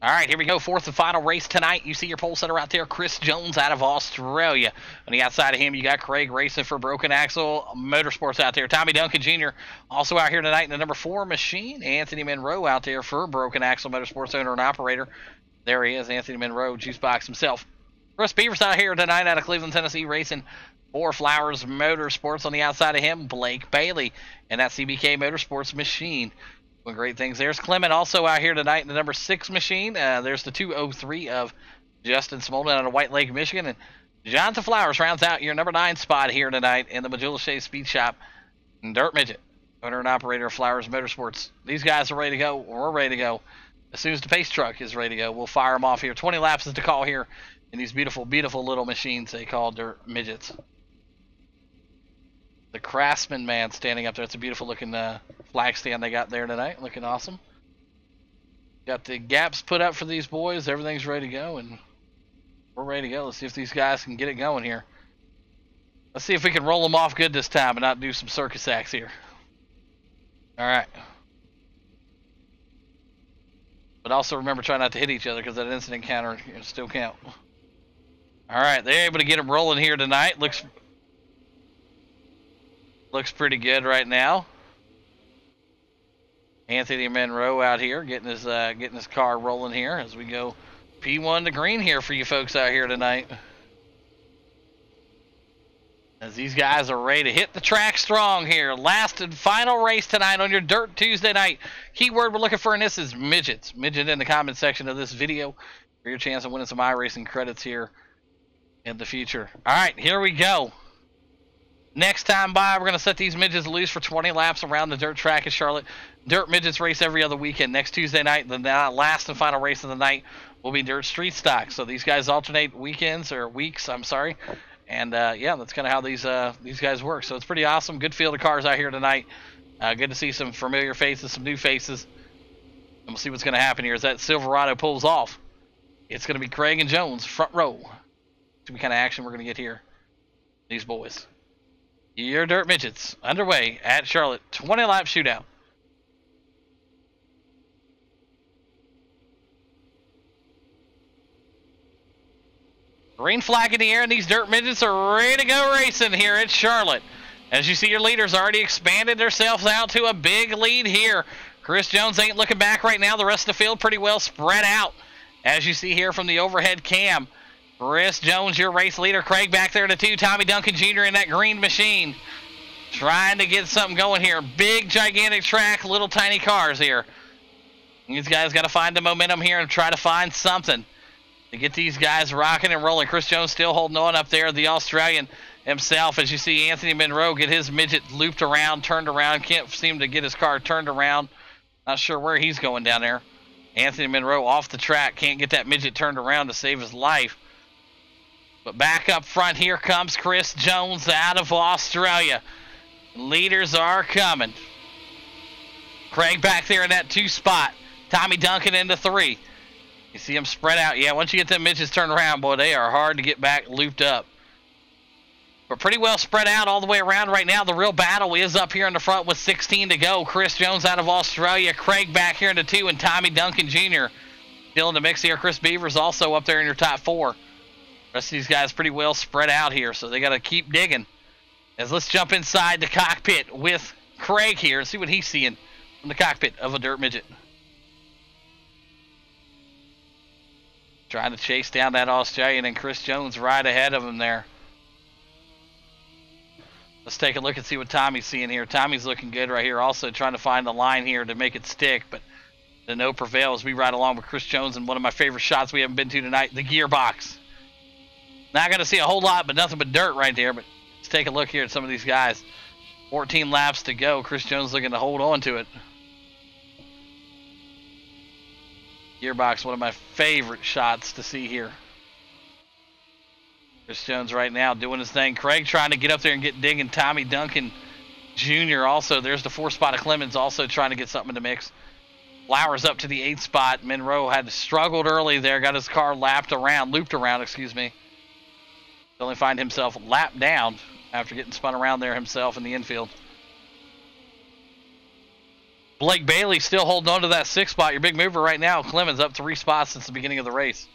All right, here we go. Fourth and final race tonight. You see your pole setter out there, Chris Jones out of Australia. On the outside of him, you got Craig racing for Broken Axle Motorsports out there. Tommy Duncan Jr. also out here tonight in the number four machine. Anthony Monroe out there for Broken Axle Motorsports owner and operator. There he is, Anthony Monroe, Juicebox himself. Chris Beavers out here tonight out of Cleveland, Tennessee, racing for Flowers Motorsports. On the outside of him, Blake Bailey and that CBK Motorsports machine. Great things. There's Clement also out here tonight in the number six machine. Uh, there's the 203 of Justin Smolden out of White Lake, Michigan. And Jonathan Flowers rounds out your number nine spot here tonight in the Majula Shea Speed Shop. Dirt Midget, owner and operator of Flowers Motorsports. These guys are ready to go. We're ready to go. As soon as the pace truck is ready to go, we'll fire them off here. 20 laps is to call here in these beautiful, beautiful little machines they call dirt midgets. The Craftsman man standing up there. It's a beautiful looking uh, flag stand they got there tonight. Looking awesome. Got the gaps put up for these boys. Everything's ready to go, and we're ready to go. Let's see if these guys can get it going here. Let's see if we can roll them off good this time and not do some circus acts here. All right. But also remember, try not to hit each other because that incident counter still count. All right, they're able to get them rolling here tonight. Looks looks pretty good right now. Anthony Monroe out here getting his uh, getting his car rolling here as we go P1 to green here for you folks out here tonight. As these guys are ready to hit the track strong here. Last and final race tonight on your Dirt Tuesday night. Keyword we're looking for in this is midgets. Midget in the comment section of this video for your chance of winning some iRacing credits here in the future. All right, here we go. Next time by, we're going to set these midgets loose for 20 laps around the dirt track in Charlotte. Dirt midgets race every other weekend. Next Tuesday night, the last and final race of the night, will be dirt street stock. So these guys alternate weekends or weeks. I'm sorry. And uh, yeah, that's kind of how these uh, these guys work. So it's pretty awesome. Good field of cars out here tonight. Uh, good to see some familiar faces, some new faces. And we'll see what's going to happen here as that Silverado pulls off. It's going to be Craig and Jones front row. To be kind of action we're going to get here. These boys. Your Dirt Midgets underway at Charlotte. 20 lap shootout. Green flag in the air, and these dirt midgets are ready to go racing here at Charlotte. As you see, your leaders already expanded themselves out to a big lead here. Chris Jones ain't looking back right now. The rest of the field pretty well spread out. As you see here from the overhead cam, Chris Jones, your race leader. Craig back there to two. Tommy Duncan Jr. in that green machine. Trying to get something going here. Big, gigantic track, little tiny cars here. These guys got to find the momentum here and try to find something to get these guys rocking and rolling. Chris Jones still holding on up there, the Australian himself. As you see Anthony Monroe get his midget looped around, turned around, can't seem to get his car turned around. Not sure where he's going down there. Anthony Monroe off the track, can't get that midget turned around to save his life. But back up front, here comes Chris Jones out of Australia. Leaders are coming. Craig back there in that two spot. Tommy Duncan into three. You see them spread out. Yeah, once you get them midgets turned around, boy, they are hard to get back looped up. But pretty well spread out all the way around right now. The real battle is up here in the front with 16 to go. Chris Jones out of Australia. Craig back here in the two. And Tommy Duncan Jr. still in the mix here. Chris Beavers also up there in your top four. Rest of these guys pretty well spread out here, so they got to keep digging. As let's jump inside the cockpit with Craig here and see what he's seeing from the cockpit of a dirt midget. Trying to chase down that Australian and Chris Jones right ahead of him there. Let's take a look and see what Tommy's seeing here. Tommy's looking good right here. Also trying to find the line here to make it stick, but the no prevail as we ride along with Chris Jones and one of my favorite shots we haven't been to tonight, the gearbox. Not going to see a whole lot, but nothing but dirt right there. But let's take a look here at some of these guys. 14 laps to go. Chris Jones looking to hold on to it. Gearbox, one of my favorite shots to see here. Chris Jones right now doing his thing. Craig trying to get up there and get digging. Tommy Duncan Jr. also. There's the four spot of Clemens also trying to get something to mix. Flowers up to the eighth spot. Monroe had struggled early there. Got his car lapped around, looped around, excuse me. Only find himself lapped down after getting spun around there himself in the infield. Blake Bailey still holding on to that six spot. Your big mover right now. Clemens up three spots since the beginning of the race.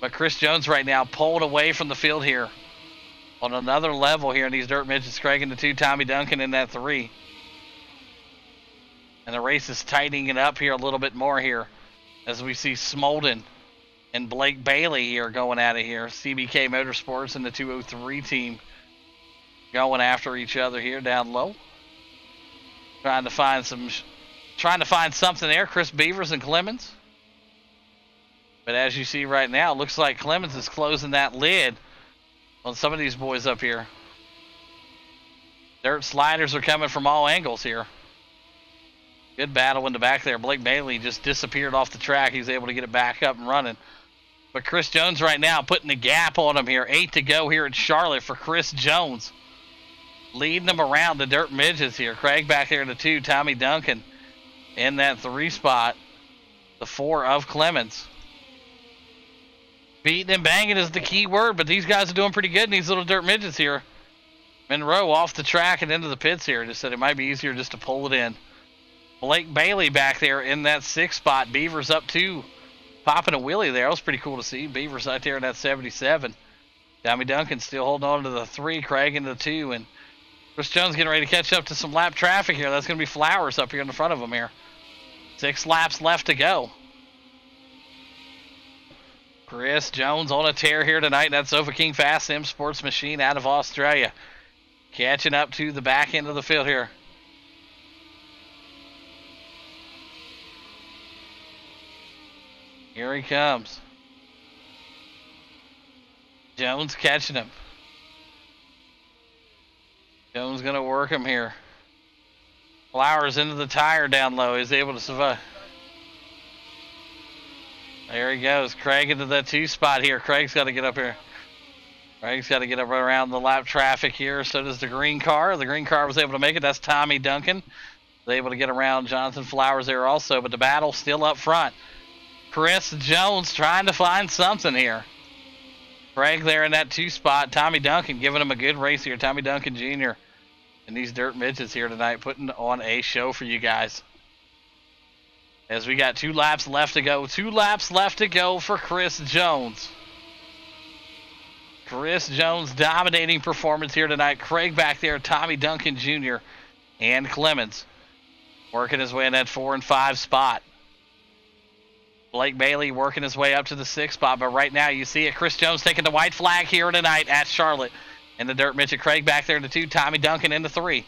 But Chris Jones right now pulled away from the field here on another level here in these dirt midgets. Craig in the two, Tommy Duncan in that three. And the race is tightening it up here a little bit more here as we see Smolden and Blake Bailey here going out of here. CBK Motorsports and the 203 team going after each other here down low. Trying to find some, trying to find something there. Chris Beavers and Clemens. But as you see right now, it looks like Clemens is closing that lid on some of these boys up here. Dirt sliders are coming from all angles here. Good battle in the back there. Blake Bailey just disappeared off the track. He's able to get it back up and running. But Chris Jones right now putting the gap on him here. Eight to go here at Charlotte for Chris Jones. Leading them around the dirt midgets here. Craig back there in the two. Tommy Duncan in that three spot. The four of Clemens. Beating and banging is the key word, but these guys are doing pretty good in these little dirt midgets here. Monroe off the track and into the pits here. Just said it might be easier just to pull it in. Blake Bailey back there in that six spot. Beavers up two. Popping a wheelie there. That was pretty cool to see. Beavers right there in that 77. Tommy Duncan still holding on to the three. Craig into the two. And Chris Jones getting ready to catch up to some lap traffic here. That's going to be Flowers up here in the front of him here. Six laps left to go. Chris Jones on a tear here tonight. That's Sofa King Fast Sim Sports Machine out of Australia. Catching up to the back end of the field here. Here he comes. Jones catching him. Jones to work him here. Flowers into the tire down low. He's able to survive. There he goes. Craig into that two spot here. Craig's got to get up here. Craig's got to get up around the lap traffic here. So does the green car. The green car was able to make it. That's Tommy Duncan. Was able to get around Jonathan Flowers there also. But the battle still up front. Chris Jones trying to find something here. Craig there in that two spot. Tommy Duncan giving him a good race here. Tommy Duncan Jr. And these dirt midgets here tonight putting on a show for you guys. As we got two laps left to go. Two laps left to go for Chris Jones. Chris Jones dominating performance here tonight. Craig back there, Tommy Duncan Jr. and Clemens working his way in that four and five spot. Blake Bailey working his way up to the sixth spot, but right now you see it. Chris Jones taking the white flag here tonight at Charlotte. And the dirt midget Craig back there in the two. Tommy Duncan in the three.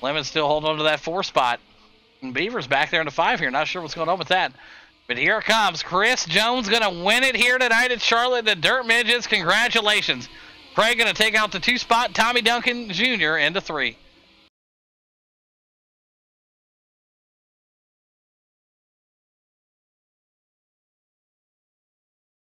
Clemens still holding on to that four spot. And Beavers back there in the five here. Not sure what's going on with that. But here it comes. Chris Jones going to win it here tonight at Charlotte. The Dirt Midgets, congratulations. Craig going to take out the two spot. Tommy Duncan Jr. into three.